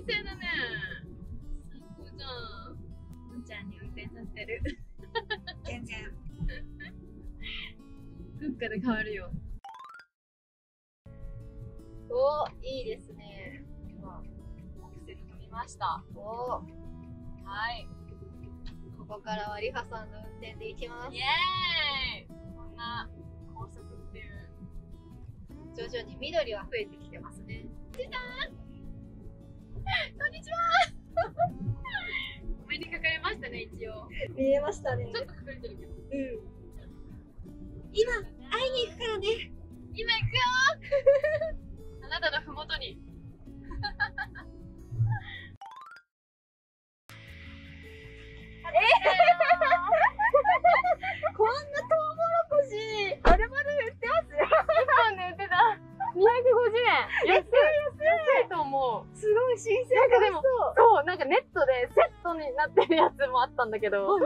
快晴だね。最高じゃん。むちゃんに運転させてる。全然。っかで変わるよ。おいいですね。今、お薬飲みました。おはい。ここからはリハさんの運転で行きます。イエーイこんな高速っていう。徐々に緑は増えてきてますね。じゃーんかかれましたね、一応。見えましたね。ちょっと隠れてるけど。うん。今、会いに行くからね。今行くよあなたのふもとに。こんなトウモロコシ、まるまる売ってますよ。なんで売ってた ?250 円安い安いと思う。すごい新鮮なんかでもそう。そう、なんかネットでセットになってるやつもあったんだけど、そ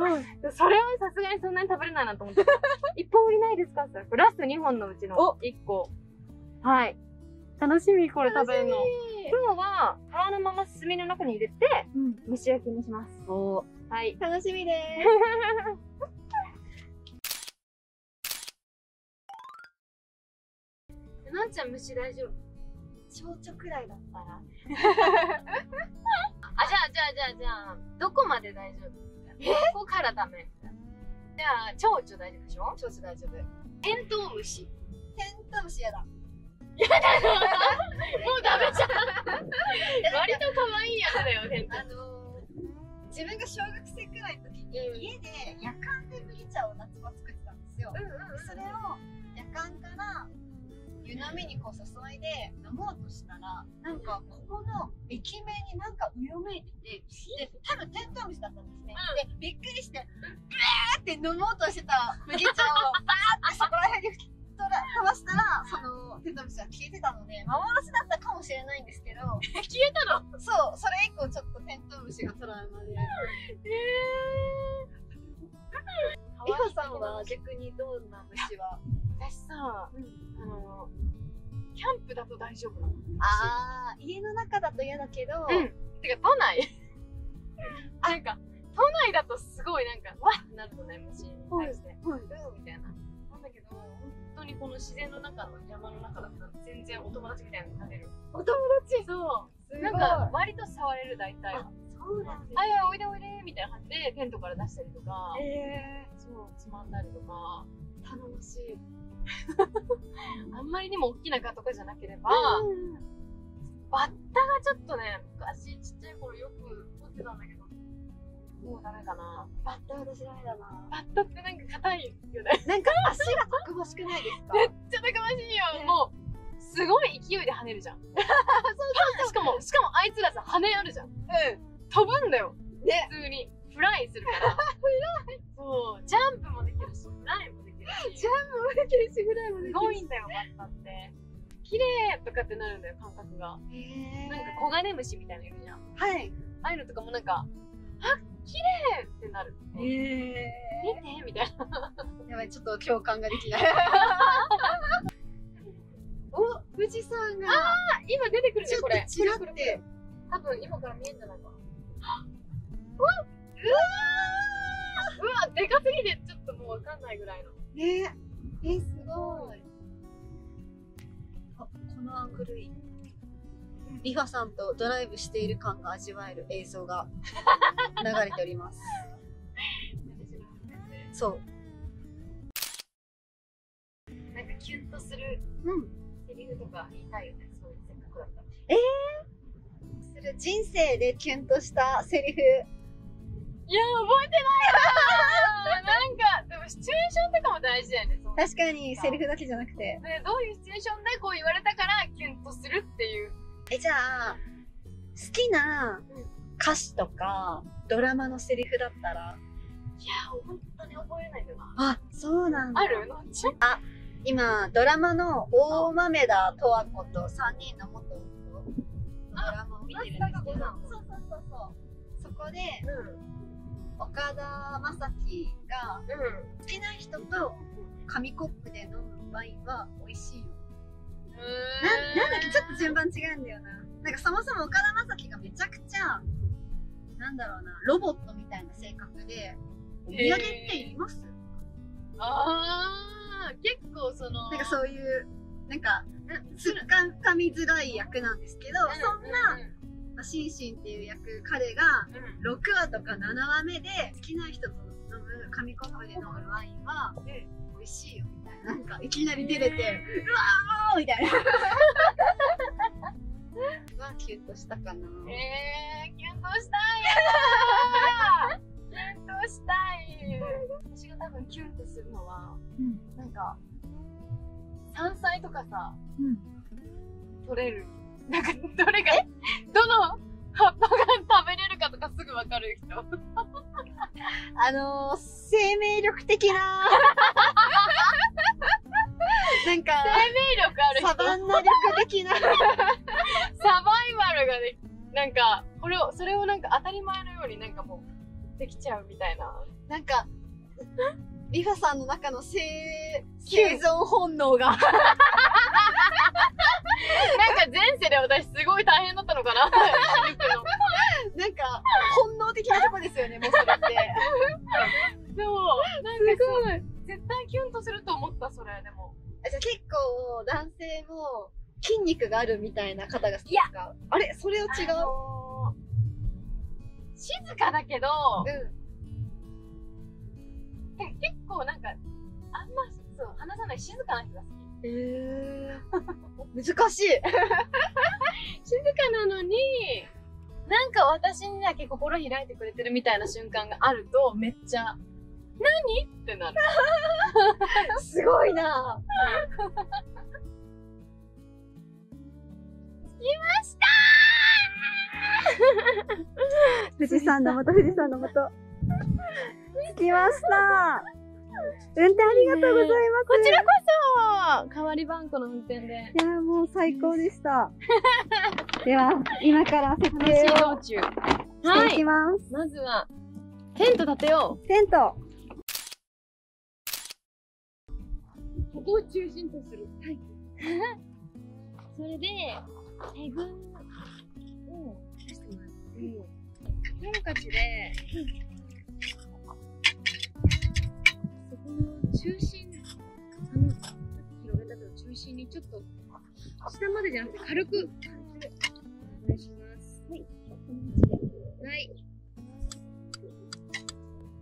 れはさすがにそんなに食べれないなと思って。一本売りないですかって言ったらラスト2本のうちのお1個。はい。楽しみ、これ食べるの。今日は皮のまま炭の中に入れてうん。蒸し焼きにします。おはい。楽しみで なんちゃん虫大丈夫？す。蝶々くらいだったら。あ、じゃあじゃあじゃあじゃあ、どこまで大丈夫？どこからダメじゃあ、蝶々大丈夫でしょ？蝶々大丈夫。テントウムシ。テントウムシやだ。もうダメじゃん。割と可愛いやつだよ、テントあのー、自分が小学生くらいの時に、うん家で夜間で麦茶を夏場作ってたんですよ。それを夜間から湯飲みにこう注いで飲もうとしたらなんかここの駅名になんかうよめいててで多分テントウムシだったんですね、でびっくりしてブーって飲もうとしてた麦茶を バーってそこら辺に飛ばしたらそのテントウムシは消えてたので幻だったかもしれないんですけど。消えたの？そうそれ以降ちょっとテントウムシがトラウマでリハさんは逆にどんな虫は？私さ、あの、キャンプだと大丈夫なの。ああ家の中だと嫌だけど、うん。てか、都内なんか、都内だとすごいなんか、わっなるのね、虫に対して。はいうん、みたいな。なんだけど、本当にこの自然の中の山の中だったら全然お友達みたいになれる。お友達？そう。すごいなんか、割と触れる、大体は。そうなんですあいや、おいでおいでみたいな感じで、テントから出したりとか、えそう、つまんだりとか、ー、頼もしい あんまりにも大きな蚊とかじゃなければ、うんバッタがちょっとね、昔ちっちゃい頃よく取ってたんだけど、もうダメかな。バッタ私ダメだなバッタってなんか硬いよね。なんか足がたくましくないですか？めっちゃたくましいよ。ねもう、すごい勢いで跳ねるじゃん。しかも、しかもあいつらさ、羽あるじゃん。飛ぶんだよ。ね普通に。フライするから。フライそう。ジャンプもできるし、フライもできるし。ジャンプもできるすごいんだよ、バッタって。綺麗とかってなるんだよ、感覚が。なんか黄金虫みたいなのいるじゃん。はいああいうのとかもなんか、あ、綺麗ってなる。へ見てみたいな。ーやばいちょっと共感ができない お富士山が今出てくるね、ことれ。ちらって多分今から見えんじゃないかな。うわうわ、でかすぎてちょっともうわかんないぐらいの。ね。えすごい。あこのアングルいい。リファさんとドライブしている感が味わえる映像が流れております。そう。なんかキュンとするうん。セリフとか言いたいよね、そういうせっかくだったら。する。人生でキュンとしたセリフいや、覚えてないわー。なんか、でもシチュエーションとかも大事だよね。確かにセリフだけじゃなくて。ね、どういうシチュエーションでこう言われたからキュンとするっていう。えじゃあ好きな歌詞とかドラマのセリフだったら？いや、本当に覚えないんだよな。あそうなんだ。ある？のっち今ドラマの大豆田十和子と3人の元夫。のドラマを見てるんですけど。あそうそうそうそうそう。そこでうん。岡田将生がうん。好きな人と紙コップで飲むワインは美味しいよ。ななんだっけ？ちょっと順番違うんだよな。なんかそもそも岡田将生がめちゃくちゃなんだろうな、ロボットみたいな性格で、お土産っていります、あー、結構その、なんかそういう、なんか、つか噛みづらい役なんですけど、そんな、まあシンシンっていう役、彼が、うん、6話とか7話目で好きな人と飲む紙コップで飲むワインは美味しいよみたいな。なんかいきなり出れて、うわーみたいな。はキュンとしたかな。えー、キュンとしたいキュンとしたい。私が多分キュンとするのは、なんか、山菜とかさ、うん。取れる。なんか、どれが、どの葉っぱが食べれるかとかすぐわかる人。あのー、生命力的ななんか生命力ある人。サバンナ力的なサバイバルができ、なんか、これを、それをなんか当たり前のようになんかもう、できちゃうみたいな。なんかリファさんの中の生生存本能がなんか前世で私すごい大変だったのかな。行くの。なんか本能的なとこですよねもうそれって。でも、なんかそう、絶対キュンとすると思った、それ、でも。あじゃあ結構男性も筋肉があるみたいな方が好きですか？あれそれは違う、あのー静かだけど、うん。結構なんか、あんま、そう、話さない静かな人が好き。えー、難しい静かなのに、なんか私にだけ心開いてくれてるみたいな瞬間があると、めっちゃ、何？ってなる。すごいな富士山のもと、富士山のもと。着きました。運転ありがとうございます。こちらこそ代わりバンコの運転で。いや、もう最高でした。では、今から設楽しい営を。していはい。きます。まずは、テント立てよテント。う。ここを中心とする。はい。それで、ペグを出してもらって、トンカチで、そこの中心、あの、中心にちょっと、下までじゃなくて軽く、お願いします。はい。はい。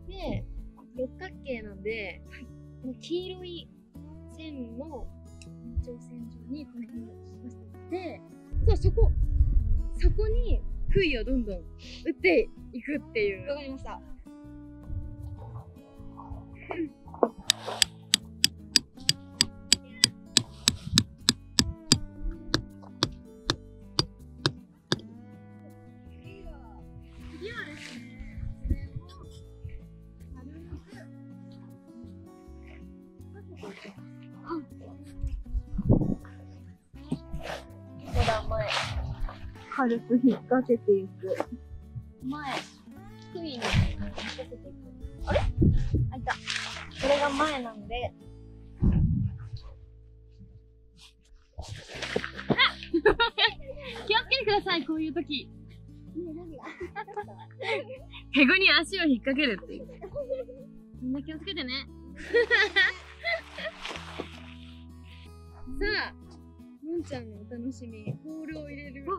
で、六角形なんで、この黄色い線の延長線上にこの辺を刺して、そう、そこ、そこに杭をどんどん打っていくっていう。わかりました 軽く引っ掛けていく。前。杭に引っ掛けていく。あれ？あ、いた。これが前なんで。あ 気をつけてください、こういう時。ペグに足を引っ掛けるっていう。みんな気をつけてね。さあ、のんちゃんのお楽しみ、ポールを入れる。も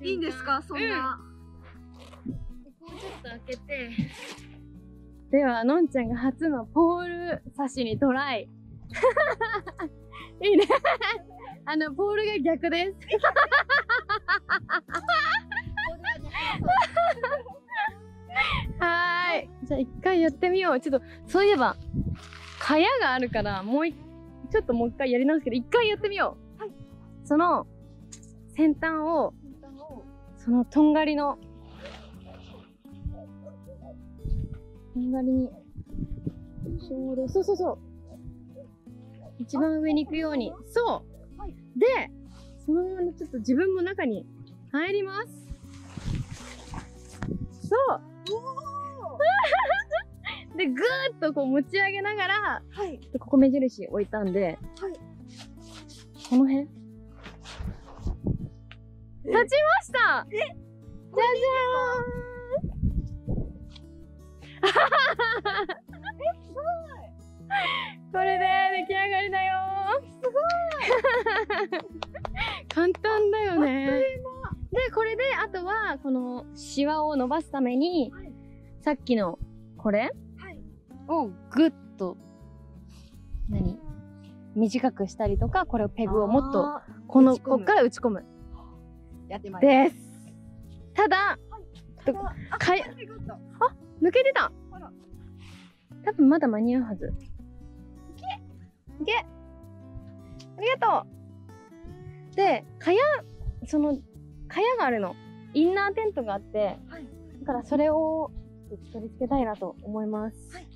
ういいんですか？そんな、ここをちょっと開けて。では、のんちゃんが初のポール刺しにトライ。いいね。あの、ポールが逆です。はーい。じゃあ一回やってみよう。ちょっと、そういえば、蚊帳があるから、もうい、ちょっともう一回やり直すけど、一回やってみよう。はい。その、先端を、そのとんがりの、とんがりに、ちょうど、そうそうそう。一番上に行くように。そう。で、そのままちょっと自分も中に入ります。そう。で、ぐーっとこう持ち上げながら、はいでここ目印置いたんで、この辺？立ちました。じゃじゃーんこれで出来上がりだよ。すごい。簡単だよね。でこれであとはこのシワを伸ばすために、はい、さっきのこれ、はい、をぐっと何？短くしたりとかこれをペグをもっとこのこっから打ち込む。ーやってまいりまです。ただ、すとあかいこれがった抜けてた。多分まだ間に合うはず。いけ。いけ。ありがとう。で、かや、その、かやがあるの。インナーテントがあって、はい。だからそれを取り付けたいなと思います。はい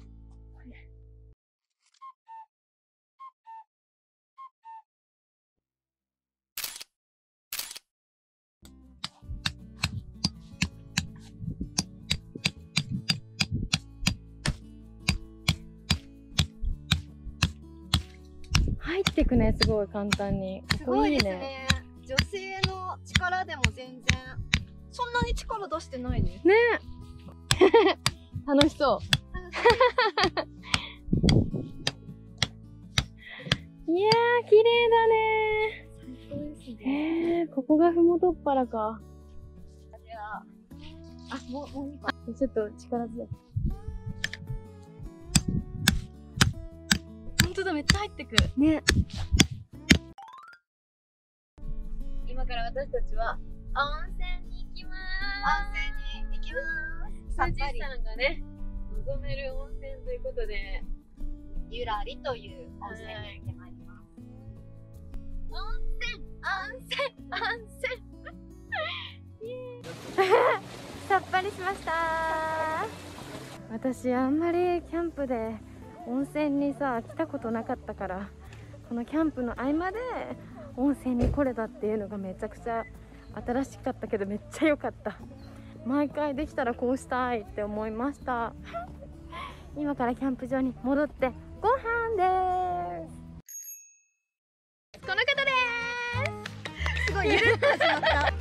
てくね、すごい簡単に。すごいですね女性の力でも全然そんなに力出してないねね 楽しそう。いやー、綺麗だね最高ですー。えー、ここがふもとっぱらか。ああもうもうちょっと力強い。当だめっちゃ入ってく。ね。今から私たちは温泉に行きま温泉に行きます。さっぱり。んがね、望める温泉ということで、ゆらりという温泉に行ってまいります。温泉。さっぱりしました。私あんまりキャンプで温泉にさ来たことなかったからこのキャンプの合間で温泉に来れたっていうのがめちゃくちゃ新しかったけどめっちゃ良かった。毎回できたらこうしたいって思いました。今からキャンプ場に戻ってご飯です。この方です。すごいゆるっと始まった。